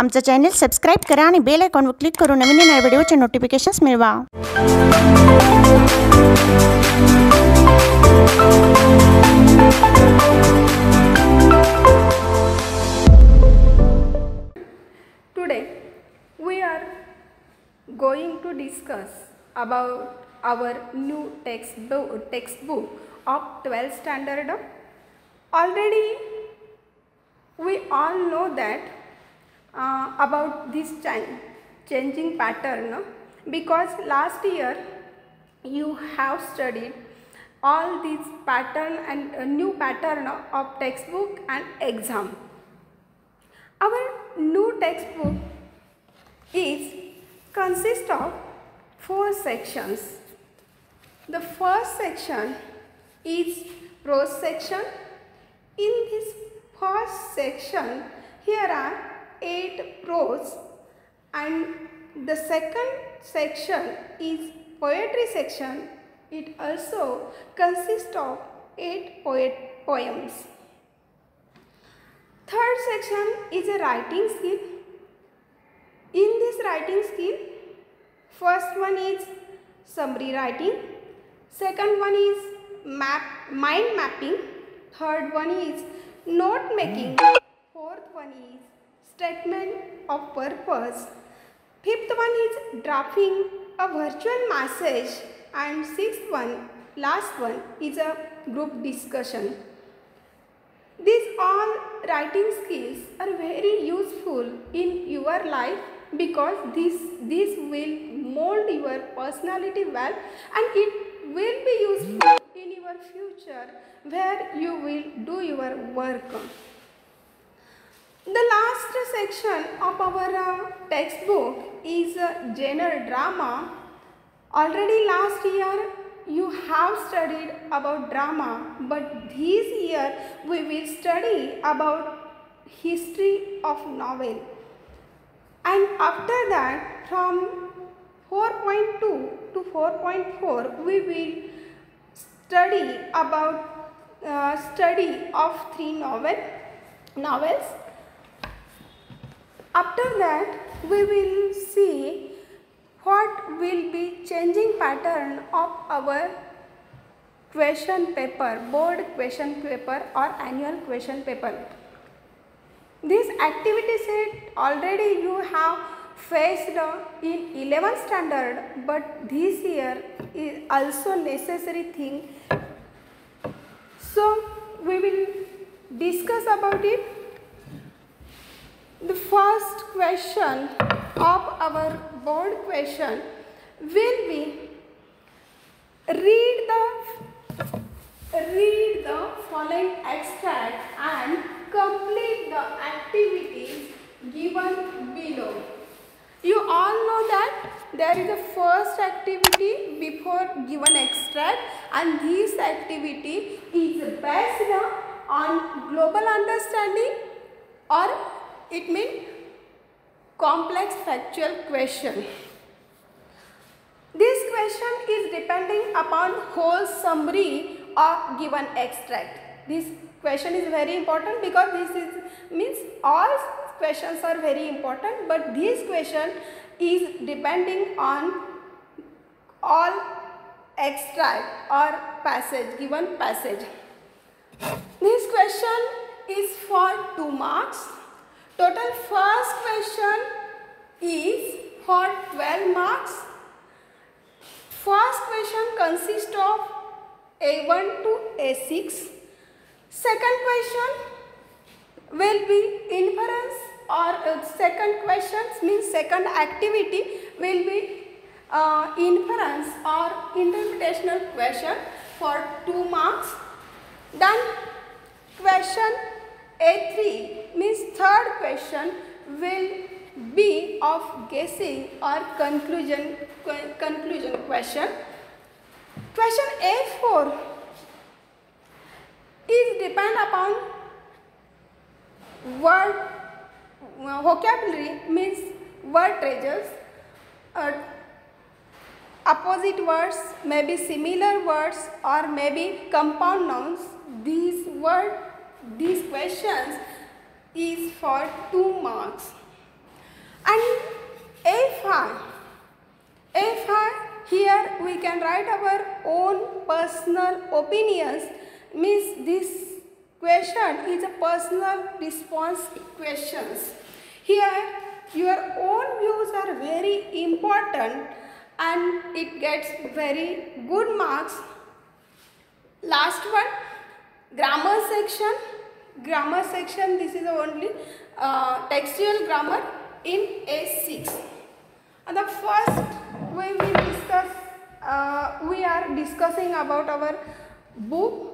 आमचं channel subscribe करा आणि बेल अकाउंटवर क्लिक करून नवीन नवीन व्हिडिओचे नोटिफिकेशन्स मिळवा. Today we are going to discuss about our new text बु textbook of twelfth standard already we all know that uh, about this cha- changing pattern because last year you have studied all these pattern and uh, new pattern of textbook and exam our new textbook is consists of four sections. The first section is prose section. In this first section, here are eight prose, and the second section is poetry section. It also consists of eight poet poems. Third section is a writing skill. In this writing skill, first one is summary writing, second one is map mind mapping, third one is note making, fourth one is statement of purpose, fifth one is drafting a virtual message, and sixth one, last one is a group discussion. These all writing skills are very useful in your life because this, this will mold your personality well and it will be useful in your future where you will do your work. The last section of our uh, textbook is uh, drama. Already last year you have studied about drama but this year we will study about history of novel and after that from 4.2 to 4.4 we will study about uh, study of three novel novels after that we will see what will be changing pattern of our question paper board question paper or annual question paper. This activity set already you have faced in 11th standard but this year is also necessary thing. So we will discuss about it the first question of our board question. Will be read the read the following extract and complete the activities given below? You all know that there is a first activity before given extract and this activity is based on global understanding or it means complex factual question. This question is depending upon whole summary of given extract. This question is very important because this is means all questions are very important but this question is depending on all extract or passage given passage. This question is for 2 marks Total first question is for 12 marks. First question consists of A1 to A6. Second question will be inference or uh, second question means second activity will be uh, inference or interpretational question for 2 marks. Then question a3 means third question will be of guessing or conclusion conclusion question. Question A4 is depend upon word vocabulary means word treasures. Uh, opposite words may be similar words or maybe compound nouns. These word these questions is for 2 marks. And if I a five. here we can write our own personal opinions. Means this question is a personal response questions. Here your own views are very important and it gets very good marks. Last one grammar section grammar section this is only uh, textual grammar in a6 and the first we discuss uh, we are discussing about our book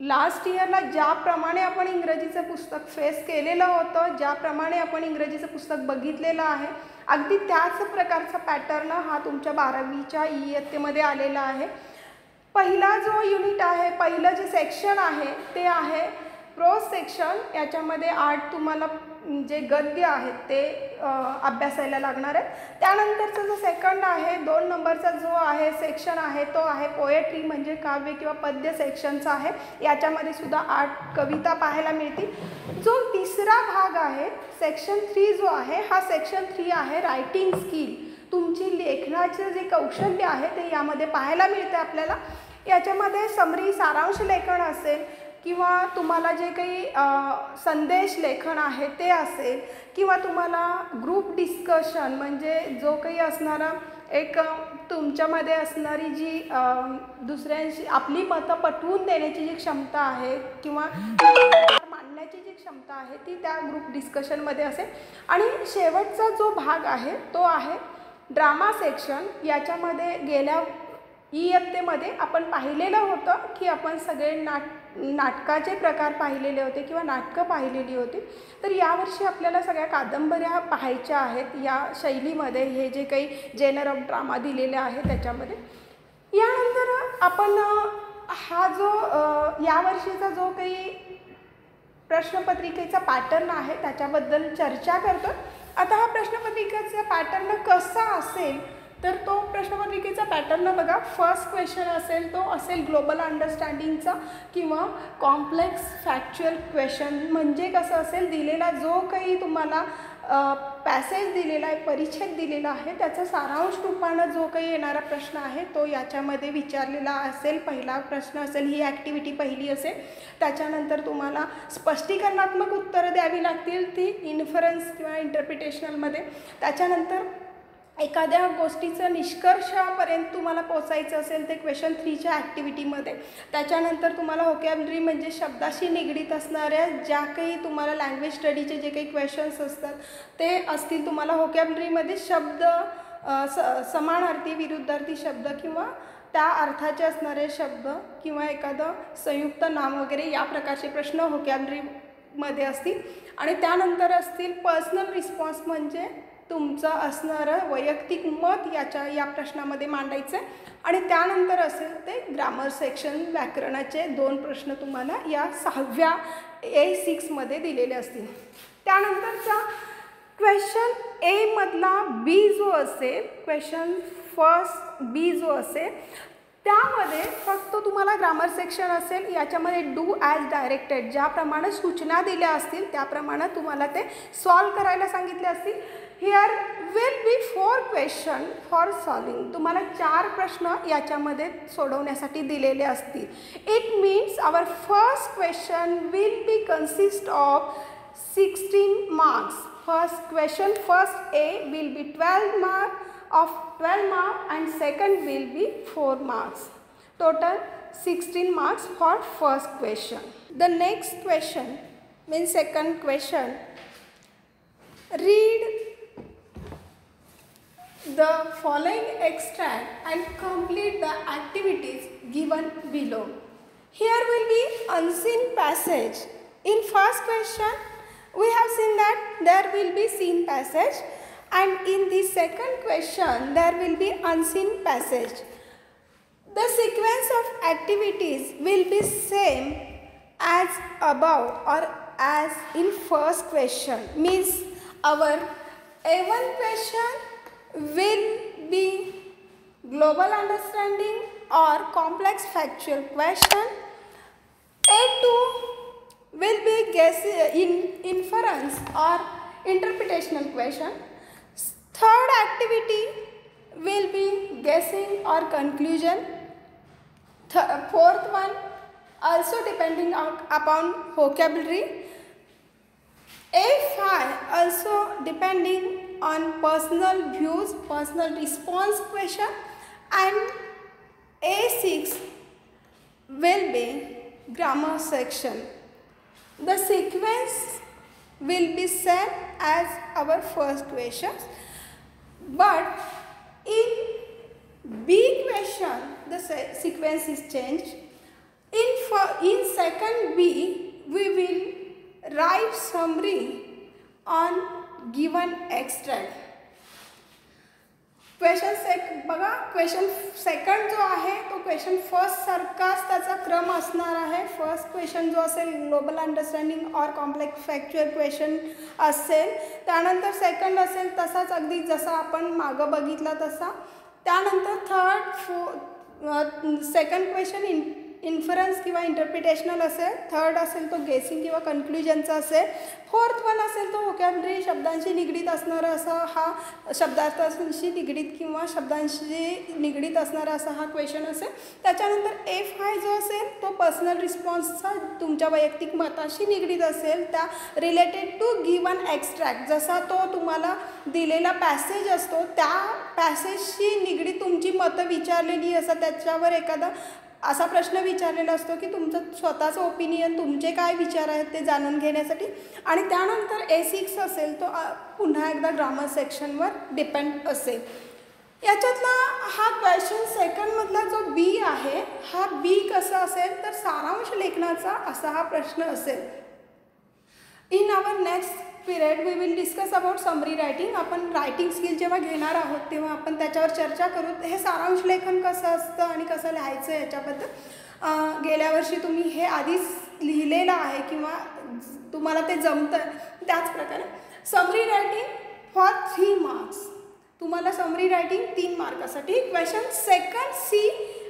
last इयरला ज्याप्रमाणे आपण इंग्रजीचं पुस्तक face केलेलं होतं ज्याप्रमाणे आपण इंग्रजीचं पुस्तक बघितलेलं आहे अगदी त्याच प्रकारचा पॅटर्न हा तुमच्या बारावीच्या इयत्तेमध्ये आलेला आहे पहिला जो युनिट आहे पहिलं जे सेक्शन आहे ते आहे प्रोज सेक्शन याच्यामध्ये आठ तुम्हाला जे गद्य आहेत ते अभ्यासायला लागणार आहेत. त्यानंतरचा जो सेकंड आहे दोन नंबरचा जो आहे सेक्शन आहे तो आहे पोएट्री म्हणजे काव्य किंवा पद्य सेक्शनचा आहे. याच्यामध्ये सुद्धा आठ कविता पाहायला मिळतील. जो तिसरा भाग आहे सेक्शन थ्री जो आहे हा सेक्शन थ्री आहे रायटिंग स्किल तुमची लेखनाचे जे कौशल्य आहे ते यामध्ये पाहायला मिळते आपल्याला. याच्यामध्ये समरी सारांश लेखन असेल किंवा तुम्हाला जे काही संदेश लेखन आहे ते असेल किंवा तुम्हाला ग्रुप डिस्कशन म्हणजे जो काही असणारा एक तुमच्यामध्ये असणारी जी दुसऱ्यांशी आपली मतं पटवून देण्याची जी क्षमता आहे किंवा मांडण्याची जी क्षमता आहे ती त्या ग्रुप डिस्कशनमध्ये असेल. आणि शेवटचा जो भाग आहे तो आहे ड्रामा सेक्शन याच्यामध्ये गेल्या इयत्तेमध्ये आपण पाहिलेलं होतं की आपण सगळे नाट नाटकाचे प्रकार पाहिलेले होते किंवा नाटकं पाहिलेली होती. तर यावर्षी आपल्याला सगळ्या कादंबऱ्या पाहायच्या आहेत या शैलीमध्ये. हे जे काही जेनर ऑफ ड्रामा दिलेले आहे त्याच्यामध्ये. यानंतर आपण हा जो यावर्षीचा जो काही प्रश्नपत्रिकेचा पॅटर्न आहे त्याच्याबद्दल चर्चा करतो आता हा प्रश्नपत्रिकेचा पॅटर्न कसा असेल तर तो प्रश्नपत्रिकेचा पॅटर्न बघा फर्स्ट क्वेश्चन असेल तो असेल ग्लोबल अंडरस्टँडिंगचा किंवा कॉम्प्लेक्स फॅक्च्युअल क्वेश्चन म्हणजे कसं असेल दिलेला जो काही तुम्हाला पॅसेज दिलेला आहे परिच्छेद दिलेला आहे त्याचा सारांश रूपानं जो काही येणारा प्रश्न आहे तो याच्यामध्ये विचारलेला असेल. पहिला प्रश्न असेल ही ॲक्टिव्हिटी पहिली असेल. त्याच्यानंतर तुम्हाला स्पष्टीकरणात्मक उत्तरं द्यावी लागतील ती इन्फरन्स किंवा इंटरप्रिटेशनलमध्ये त्याच्यानंतर एखाद्या गोष्टीचं निष्कर्षापर्यंत तुम्हाला पोचायचं असेल ते क्वेश्चन थ्रीच्या ॲक्टिव्हिटीमध्ये त्याच्यानंतर तुम्हाला होकॅबलरी म्हणजे शब्दाशी निगडीत असणाऱ्या ज्या काही तुम्हाला लँग्वेज स्टडीचे जे काही क्वेश्चन्स असतात ते असतील तुम्हाला होकॅबलरीमध्ये शब्द स समानार्थी विरुद्धार्थी शब्द किंवा त्या अर्थाचे असणारे शब्द किंवा एखादं संयुक्त नाम वगैरे या प्रकारचे प्रश्न होकॅबलरीमध्ये असतील. आणि त्यानंतर असतील पर्सनल रिस्पॉन्स म्हणजे तुमचं असणारं वैयक्तिक मत याच्या या प्रश्नामध्ये मांडायचं. आहे आणि त्यानंतर असेल ते ग्रामर सेक्शन व्याकरणाचे दोन प्रश्न तुम्हाला या सहाव्या ए सिक्समध्ये दिलेले असतील. त्यानंतरचा क्वेश्चन एमधला बी जो असेल क्वेश्चन फर्स्ट बी जो असेल त्यामध्ये फक्त तुम्हाला ग्रामर सेक्शन असेल याच्यामध्ये डू ॲज डायरेक्टेड ज्याप्रमाणे सूचना दिल्या असतील त्याप्रमाणे तुम्हाला ते सॉल्व करायला सांगितले असतील. Here will be four question for solving तुम्हाला चार प्रश्न याच्यामध्ये सोडवण्यासाठी दिलेले असतील it means our first question will be consist of sixteen marks first question first A will be twelve mark of 12 mark and second will be 4 marks. Total 16 marks for first question. The next question means second question. Read the following extract and complete the activities given below. Here will be unseen passage. In first question, we have seen that there will be seen passage and in the second question there will be unseen passage. The sequence of activities will be same as above or as in first question means our A1 question will be global understanding or complex factual question. A2 will be guess uh, in inference or interpretational question. Third activity will be guessing or conclusion. Th- uh, fourth one also depending on, upon vocabulary a5 also depending on personal views personal response question and a6 will be grammar section. The sequence will be same as our first questions but in b question the se- sequence is changed. In for in second b we will write summary on given extract question सेक बघा question second जो आहे तो question first सारखाच त्याचा क्रम असणार आहे. First question जो असेल global understanding or complex factual question असेल. त्यानंतर सेकंड असेल तसाच अगदी जसा आपण मागं बघितला तसा. त्यानंतर थर्ड फो सेकंड क्वेश्चन इन इन्फरन्स किंवा इंटरप्रिटेशनल असेल थर्ड असेल तो गेसिंग किंवा कन्क्ल्युजनचा असेल फोर्थ वन असेल तो वोकॅबलरी शब्दांशी निगडीत असणारा असा हा शब्दार्थांशी निगडीत किंवा शब्दांशी निगडीत असणारा असा हा क्वेश्चन असेल. त्याच्यानंतर एफ हाय जो असेल तो पर्सनल रिस्पॉन्सचा तुमच्या वैयक्तिक मताशी निगडीत असेल. त्या रिलेटेड टू गिवन एक्स्ट्रॅक्ट जसा तो तुम्हाला दिलेला पॅसेज असतो त्या पॅसेजशी निगडीत तुमची मतं विचारलेली असं त्याच्यावर एखादा असा प्रश्न विचारलेला असतो की तुमचं स्वतःचं ओपिनियन तुमचे काय विचार आहेत ते जाणून घेण्यासाठी. आणि त्यानंतर ए सिक्स असेल तो पुन्हा एकदा ग्रामर सेक्शनवर डिपेंड असेल. याच्यातला हा क्वेश्चन सेकंडमधला जो बी आहे हा बी कसा असेल तर सारांश लेखनाचा असा हा प्रश्न असेल. In our next period we will discuss about summary writing आपण रायटिंग स्किल जेव्हा घेणार आहोत तेव्हा आपण त्याच्यावर चर्चा करू. हे सारांश लेखन कसं असतं आणि कसं लिहायचं याच्याबद्दल गेल्या वर्षी तुम्ही हे आधीच लिहिलेलं आहे किंवा तुम्हाला ते जमतं त्याच प्रकारे. Summary writing for three marks तुम्हाला समरी रायटिंग तीन मार्कासाठी. Question second C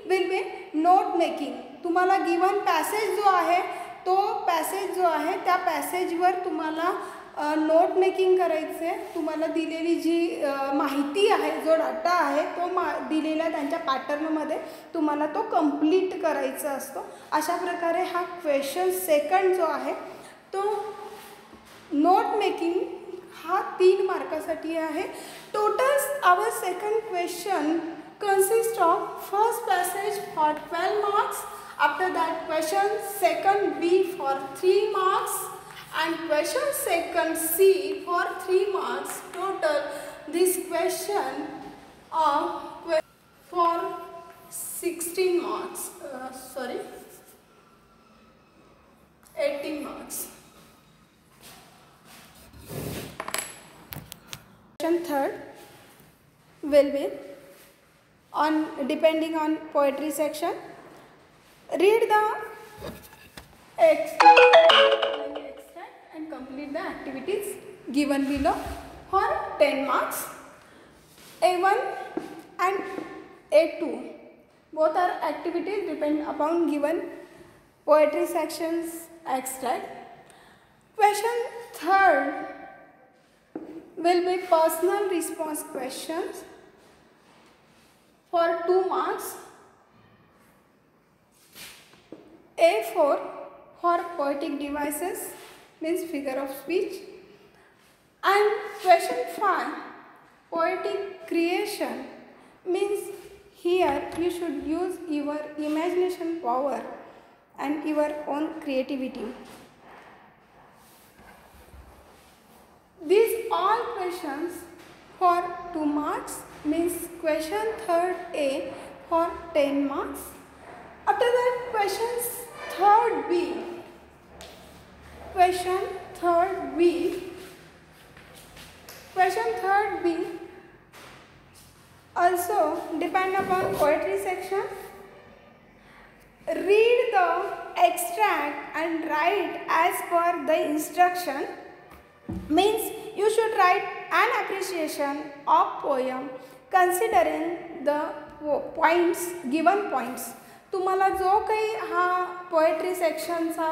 will be note making तुम्हाला गिवन पॅसेज जो आहे तो पॅसेज जो आहे त्या पॅसेजवर तुम्हाला नोट मेकिंग करायचं. आहे तुम्हाला दिलेली जी माहिती आहे जो डाटा आहे तो मा दिलेला त्यांच्या पॅटर्नमध्ये तुम्हाला तो कंप्लीट करायचा असतो. अशा प्रकारे हा क्वेश्चन सेकंड जो आहे तो नोट मेकिंग हा तीन मार्कासाठी आहे. Total our second question consist of first passage for twelve marks After that question second B for 3 marks and question second C for 3 marks total this question of for sixteen marks uh, sorry eighteen marks. Question third will be on depending on poetry section read the extract and complete the activities given below for 10 marks. A1 and A2 both are activities depend upon given poetry sections extract. Question third will be personal response questions for 2 marks. A4 for poetic devices means figure of speech. And question 5 poetic creation means here you should use your imagination power and your own creativity. These all questions for 2 marks means question third a for 10 marks. After that questions third b question third B. Question third B also depend upon poetry section. Read the extract and write as per the instruction. Means you should write an appreciation of poem considering the points given points. तुम्हाला जो काही हा poetry सेक्शनचा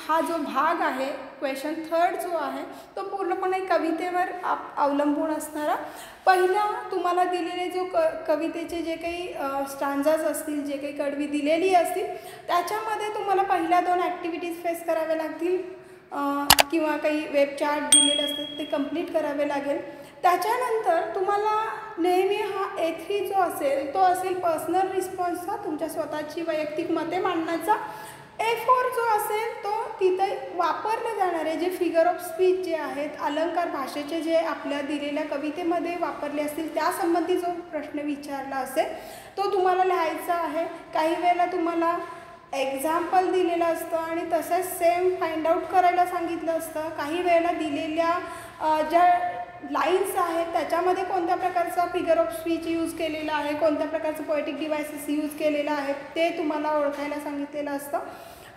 हा जो भाग आहे question third जो आहे तो पूर्णपणे कवितेवर आप अवलंबून असणारा. पहिला तुम्हाला दिलेले जो क कवितेचे जे काही स्टांजाज असतील जे काही कडवी दिलेली असतील त्याच्यामध्ये तुम्हाला पहिल्या दोन ॲक्टिव्हिटीज फेस कराव्या लागतील. किंवा काही वेब चार्ट दिलेले असतात ते कंप्लीट करावे लागेल. त्याच्यानंतर तुम्हाला नेहमी ए थ्री जो असेल तो असेल पर्सनल रिस्पॉन्सचा तुमच्या स्वतःची वैयक्तिक मते मांडण्याचा. ए फोर जो असेल तो तिथे वापरले जाणारे जे फिगर ऑफ स्पीच जे आहेत अलंकार भाषेचे जे आपल्या दिलेल्या कवितेमध्ये वापरले असतील त्यासंबंधी जो प्रश्न विचारला असेल तो तुम्हाला लिहायचा आहे. काही वेळेला तुम्हाला एक्झाम्पल दिलेलं असतं आणि तसंच सेम फाइंड आऊट करायला सांगितलं असतं. काही वेळेला दिलेल्या ज्या लाईन्स आहेत त्याच्यामध्ये कोणत्या प्रकारचा फिगर ऑफ स्पीच यूज केलेला आहे कोणत्या प्रकारचं पोएटिक डिव्हायसेस यूज केलेलं आहे ते तुम्हाला ओळखायला सांगितलेलं असतं.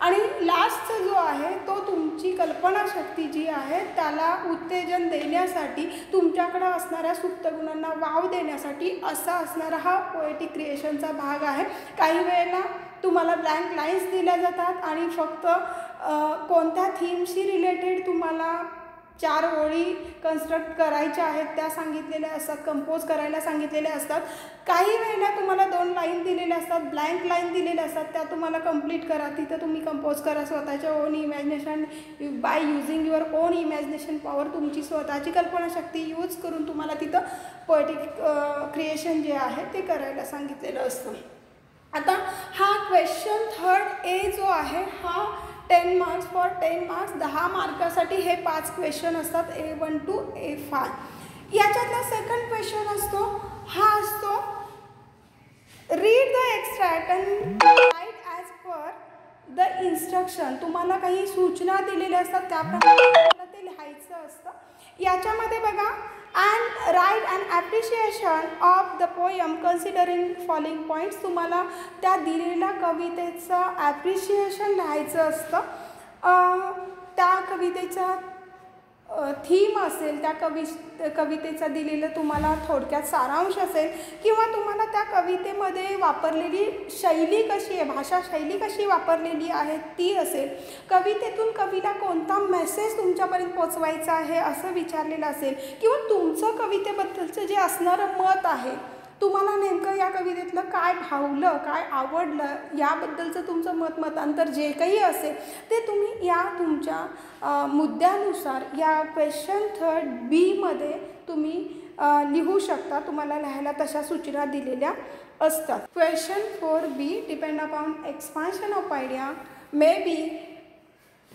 आणि लास्टचा जो आहे तो तुमची कल्पनाशक्ती जी आहे त्याला उत्तेजन देण्यासाठी तुमच्याकडं असणाऱ्या सुप्त गुणांना वाव देण्यासाठी असा असणारा हा पोएटिक क्रिएशनचा भाग आहे. काही वेळेला तुम्हाला ब्लँक लाईन्स दिल्या जातात आणि फक्त कोणत्या थीमशी रिलेटेड तुम्हाला चार ओळी कन्स्ट्रक्ट करायच्या आहेत त्या सांगितलेल्या असतात कंपोज करायला सांगितलेल्या असतात. काही वेळेला तुम्हाला दोन लाईन दिलेल्या असतात ब्लँक लाईन दिलेल्या असतात त्या तुम्हाला कंप्लीट करा. तिथं तुम्ही कंपोज करा स्वतःच्या own imagination by using your own imagination power तुमची स्वतःची कल्पनाशक्ती यूज करून तुम्हाला तिथं पोएटिक क्रिएशन जे आहे ते करायला सांगितलेलं असतं. आता हा क्वेश्चन थर्ड ए जो आहे हा ten marks for ten marks दहा मार्कासाठी हे पाच क्वेश्चन असतात A one two A five याच्यातला सेकंड क्वेश्चन असतो हा असतो read the extract and write as per the instruction तुम्हाला काही सूचना दिलेल्या असतात त्याप्रमाणे ते लिहायचं असतं. याच्यामध्ये बघा and write and appreciation of the poem considering following points तुम्हाला त्या दिलेल्या कवितेचं ॲप्रिशिएशन लिहायचं असतं. त्या कवितेचा थीम असेल त्या कवि कवितेचा दिलेलं तुम्हाला थोडक्यात सारांश असेल किंवा तुम्हाला त्या कवितेमध्ये वापरलेली शैली कशी आहे भाषा शैली कशी वापरलेली आहे ती असेल. कवितेतून कवीला कोणता मेसेज तुमच्यापर्यंत पोचवायचा आहे असं विचारलेलं असेल किंवा तुमचं कवितेबद्दलचं जे असणारं मत आहे तुम्हाला नेमकं या कवितेतलं काय भावलं काय आवडलं याबद्दलचं तुमचं मत मतांतर जे काही असेल ते तुम्ही या तुमच्या मुद्द्यानुसार या क्वेश्चन थर्ड बीमध्ये तुम्ही लिहू शकता. तुम्हाला लिहायला तशा सूचना दिलेल्या असतात. Question four B depend upon expansion of idea may be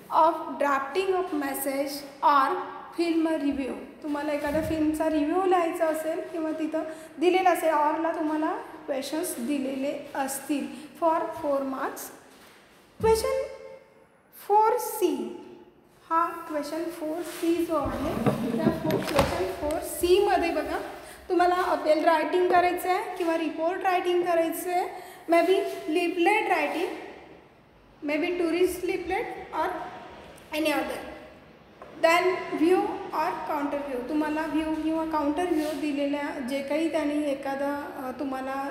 of drafting of message or film review तुम्हाला एखाद्या फिल्मचा रिव्ह्यू लिहायचा असेल किंवा तिथं दिलेलं असेल ऑरला तुम्हाला क्वेश्चन्स दिलेले असतील. For four marks question four C हा क्वेश्चन फोर सी जो आहे त्या फोर क्वेश्चन फोर सीमध्ये बघा तुम्हाला अपेल रायटिंग करायचं आहे किंवा रिपोर्ट रायटिंग करायचं आहे. May be leaflet writing may be tourist leaflet or any other than view or counter view तुम्हाला व्ह्यू किंवा काउंटर व्ह्यू दिलेल्या जे काही त्यांनी एखादा तुम्हाला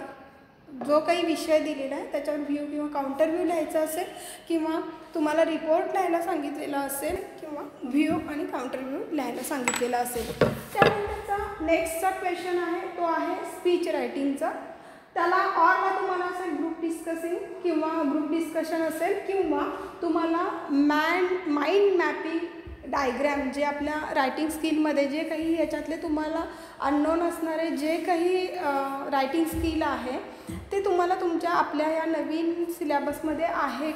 जो काही विषय दिलेला आहे त्याच्यावर व्ह्यू किंवा काउंटर व्ह्यू लिहायचा असेल किंवा तुम्हाला रिपोर्ट लिहायला सांगितलेला असेल किंवा व्ह्यू आणि काउंटर व्ह्यू लिहायला सांगितलेला असेल. त्यानंतरचा नेक्स्टचा क्वेश्चन आहे तो आहे स्पीच रायटिंगचा त्याला ऑरला तुम्हाला असेल ग्रुप डिस्कसिंग किंवा ग्रुप डिस्कशन असेल किंवा तुम्हाला मॅन माइंड मॅपिंग डायग्रॅम जे आपल्या रायटिंग स्किलमध्ये जे काही याच्यातले तुम्हाला अननोन असणारे जे काही रायटिंग स्किल आहे ते तुम्हाला तुमच्या आपल्या या नवीन सिलेबसमध्ये आहे.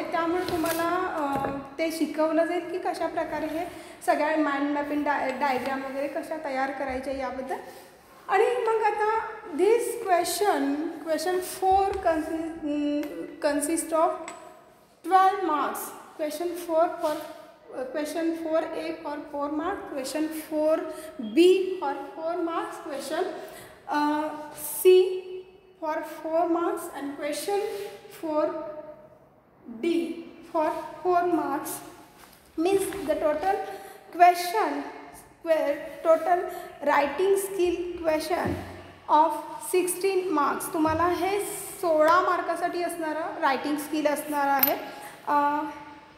त्यामुळे तुम्हाला ते शिकवलं जाईल की कशा प्रकारे हे सगळ्या माइंड मॅपिंग डाय डायग्राम वगैरे कशा तयार करायच्या याबद्दल. आणि मग आता this question question four कन्सि consist of twelve marks question four for question four A for four marks question four B for four marks question C for four marks and question four D for four marks means the total question total writing skill question of sixteen marks तुम्हारा है सोलह मार्का writing skill है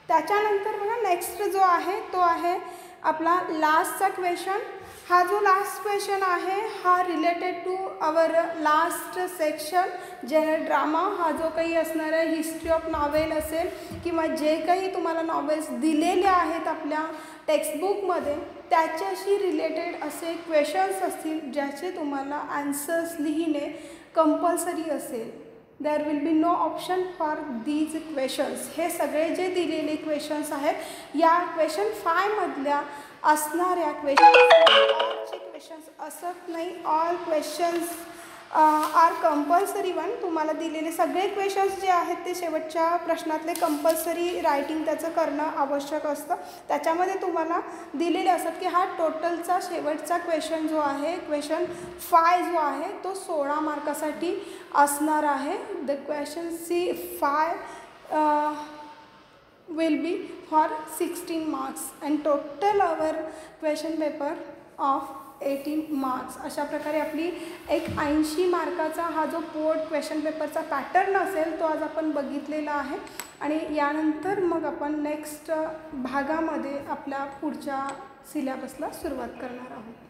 त्याच्यानंतर बघा next जो आहे तो आहे आपला लास्टचा क्वेश्चन हा जो लास्ट क्वेश्चन आहे हा related to our last section general drama हा जो काही असणार आहे हिस्ट्री ऑफ नॉवेल असेल किंवा जे काही तुम्हाला नॉवेल्स दिलेले आहेत आपल्या टेक्स्टबुकमध्ये त्याच्याशी रिलेटेड असे क्वेश्चन्स असतील ज्याचे तुम्हाला ॲन्सर्स लिहिणे कंपल्सरी असेल. There will be no option for these questions हे सगळे जे दिलेले क्वेशन्स आहेत या क्वेश्चन फायमधल्या असणाऱ्या क्वेश्चन्स क्वेश्चन्स असत नाही. All questions are compulsory one तुम्हाला दिलेले सगळे क्वेश्चन्स जे आहेत ते शेवटच्या प्रश्नातले कंपल्सरी रायटिंग त्याचं करणं आवश्यक असतं. त्याच्यामध्ये तुम्हाला दिलेले असतात की हा टोटलचा शेवटचा क्वेश्चन जो आहे क्वेश्चन फाय जो आहे तो सोळा मार्कासाठी असणार आहे. The question C five will be for sixteen marks and total our question paper of 18 marks अशा प्रकारे आपली एक ऐंशी मार्काचा हा जो पोर्ट क्वेश्चन पेपरचा पॅटर्न असेल तो आज आपण बघितलेला आहे. आणि यानंतर मग आपण नेक्स्ट भागामध्ये आपल्या पुढच्या सिलेबसला सुरुवात करणार आहोत.